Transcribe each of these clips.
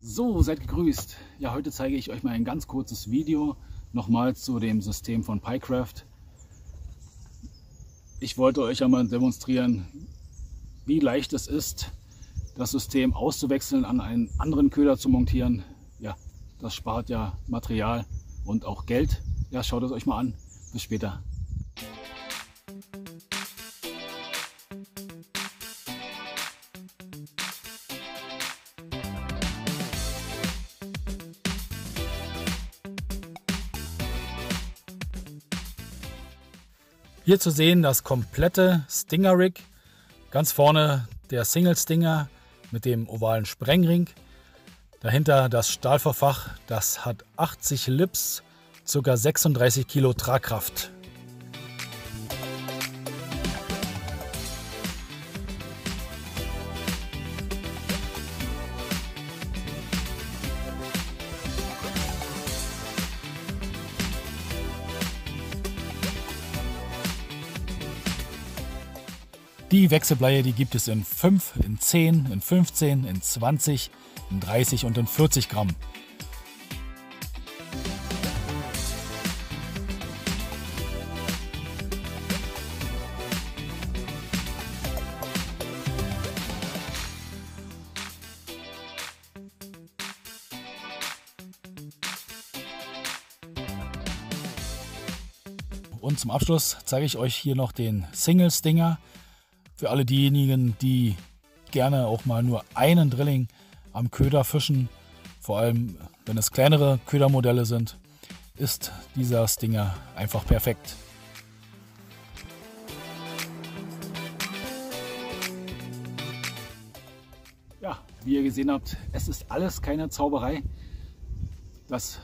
So, seid gegrüßt. Ja, heute zeige ich euch mal ein ganz kurzes Video nochmal zu dem System von PyCraft. Ich wollte euch einmal demonstrieren, wie leicht es ist, das System auszuwechseln, an einen anderen Köder zu montieren. Ja, das spart ja Material und auch Geld. Ja, schaut es euch mal an. Bis später. Hier zu sehen das komplette Stinger Rig. Ganz vorne der Single Stinger mit dem ovalen Sprengring. Dahinter das Stahlverfach, das hat 80 Lips, ca. 36 Kilo Tragkraft. Die Wechselbleie, die gibt es in 5, in 10, in 15, in 20, in 30 und in 40 Gramm. Und zum Abschluss zeige ich euch hier noch den Single Stinger. Für alle diejenigen, die gerne auch mal nur einen Drilling am Köder fischen, vor allem wenn es kleinere Ködermodelle sind, ist dieser Stinger einfach perfekt. Ja, wie ihr gesehen habt, es ist alles keine Zauberei. Das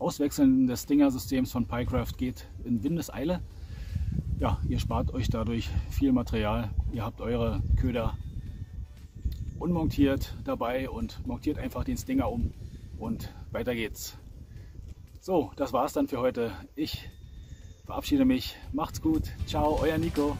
Auswechseln des Stinger-Systems von PyCraft geht in Windeseile ja, ihr spart euch dadurch viel Material. Ihr habt eure Köder unmontiert dabei und montiert einfach den Stinger um und weiter geht's. So, das war's dann für heute. Ich verabschiede mich. Macht's gut. Ciao, euer Nico.